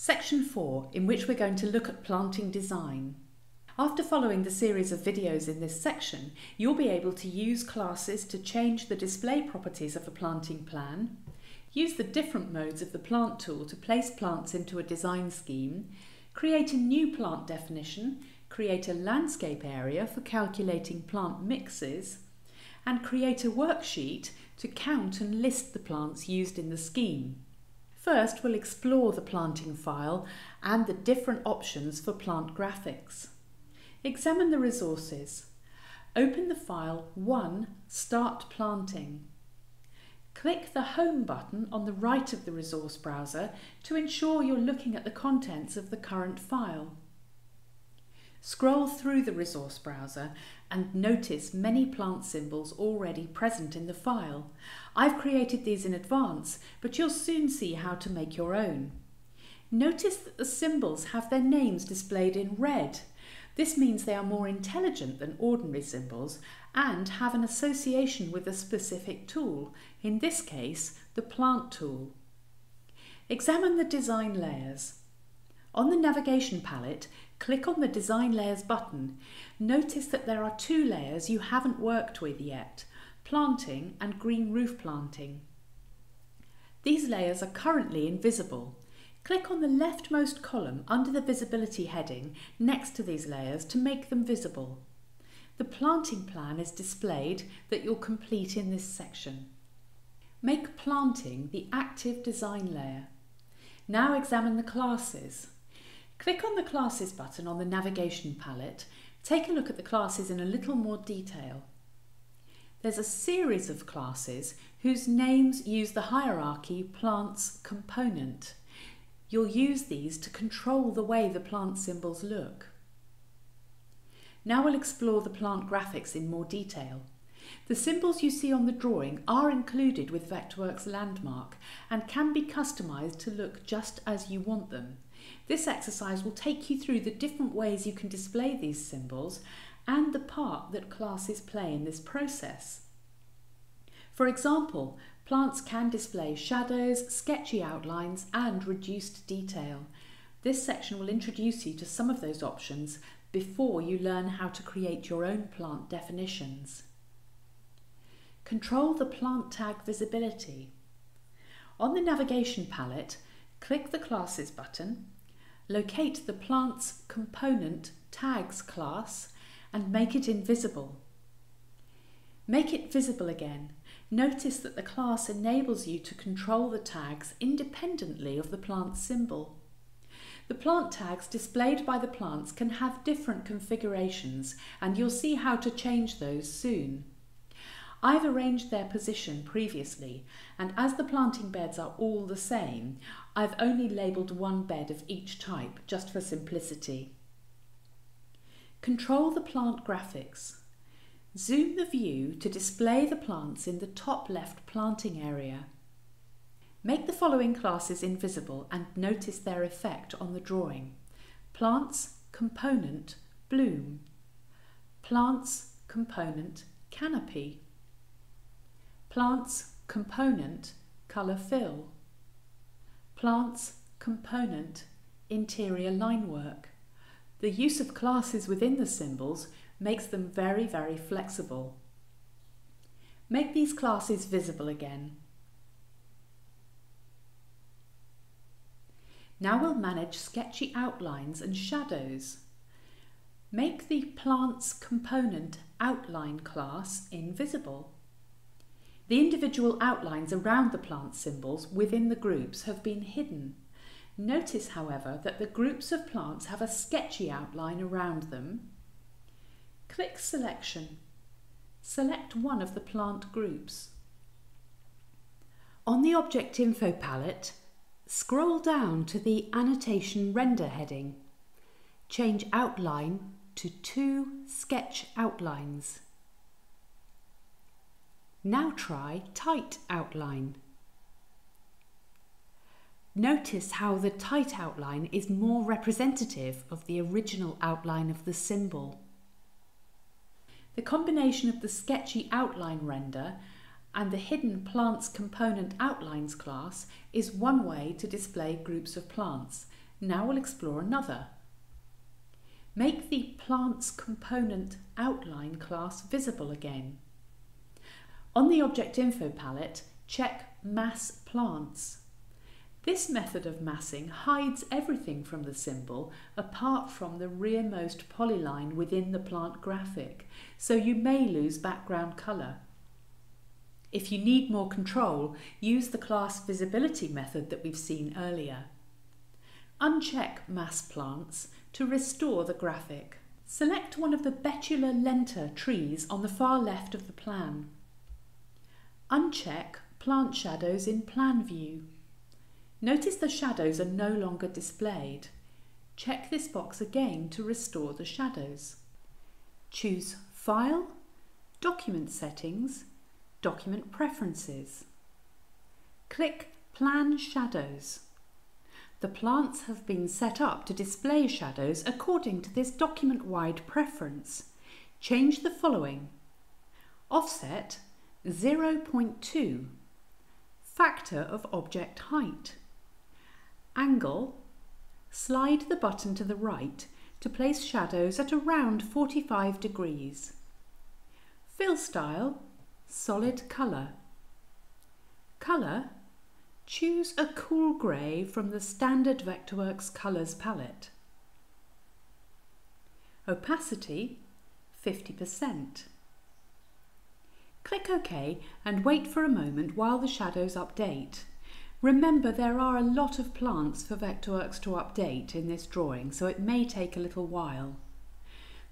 Section 4, in which we're going to look at planting design. After following the series of videos in this section, you'll be able to use classes to change the display properties of a planting plan, use the different modes of the plant tool to place plants into a design scheme, create a new plant definition, create a landscape area for calculating plant mixes, and create a worksheet to count and list the plants used in the scheme. First, we'll explore the planting file and the different options for plant graphics. Examine the resources. Open the file 1 Start Planting. Click the Home button on the right of the resource browser to ensure you're looking at the contents of the current file. Scroll through the resource browser and notice many plant symbols already present in the file. I've created these in advance, but you'll soon see how to make your own. Notice that the symbols have their names displayed in red. This means they are more intelligent than ordinary symbols and have an association with a specific tool, in this case, the plant tool. Examine the design layers. On the navigation palette, click on the Design Layers button. Notice that there are two layers you haven't worked with yet, planting and green roof planting. These layers are currently invisible. Click on the leftmost column under the visibility heading next to these layers to make them visible. The planting plan is displayed that you'll complete in this section. Make planting the active design layer. Now examine the classes. Click on the Classes button on the navigation palette. Take a look at the classes in a little more detail. There's a series of classes whose names use the hierarchy plants component. You'll use these to control the way the plant symbols look. Now we'll explore the plant graphics in more detail. The symbols you see on the drawing are included with Vectorworks Landmark and can be customised to look just as you want them. This exercise will take you through the different ways you can display these symbols and the part that classes play in this process. For example, plants can display shadows, sketchy outlines and reduced detail. This section will introduce you to some of those options before you learn how to create your own plant definitions. Control the plant tag visibility. On the navigation palette, click the Classes button locate the plant's component tags class and make it invisible. Make it visible again. Notice that the class enables you to control the tags independently of the plant symbol. The plant tags displayed by the plants can have different configurations and you'll see how to change those soon. I've arranged their position previously and as the planting beds are all the same, I've only labelled one bed of each type just for simplicity. Control the plant graphics. Zoom the view to display the plants in the top left planting area. Make the following classes invisible and notice their effect on the drawing. Plants, component, bloom. Plants, component, canopy. Plants component colour fill. Plants component interior line work. The use of classes within the symbols makes them very, very flexible. Make these classes visible again. Now we'll manage sketchy outlines and shadows. Make the Plants Component Outline class invisible. The individual outlines around the plant symbols within the groups have been hidden. Notice, however, that the groups of plants have a sketchy outline around them. Click Selection. Select one of the plant groups. On the Object Info palette, scroll down to the Annotation Render heading. Change Outline to two Sketch Outlines. Now try tight outline. Notice how the tight outline is more representative of the original outline of the symbol. The combination of the sketchy outline render and the hidden plants component outlines class is one way to display groups of plants. Now we'll explore another. Make the Plants Component Outline class visible again. On the Object Info palette, check Mass Plants. This method of massing hides everything from the symbol apart from the rearmost polyline within the plant graphic, so you may lose background colour. If you need more control, use the class visibility method that we've seen earlier. Uncheck Mass Plants to restore the graphic. Select one of the Betula lenta trees on the far left of the plan. Uncheck Plant Shadows in Plan View. Notice the shadows are no longer displayed. Check this box again to restore the shadows. Choose File, Document Settings, Document Preferences. Click Plan Shadows. The plants have been set up to display shadows according to this document-wide preference. Change the following. Offset 0.2 Factor of object height Angle, slide the button to the right to place shadows at around 45 degrees. Fill style, solid colour. Colour, choose a cool grey from the standard Vectorworks colours palette. Opacity, 50%. Click OK and wait for a moment while the shadows update. Remember there are a lot of plants for Vectorworks to update in this drawing, so it may take a little while.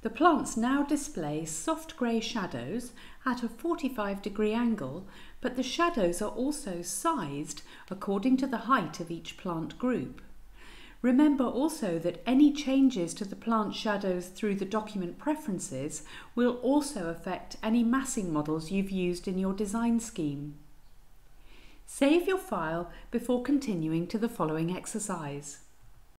The plants now display soft grey shadows at a 45 degree angle, but the shadows are also sized according to the height of each plant group. Remember also that any changes to the plant shadows through the document preferences will also affect any massing models you've used in your design scheme. Save your file before continuing to the following exercise.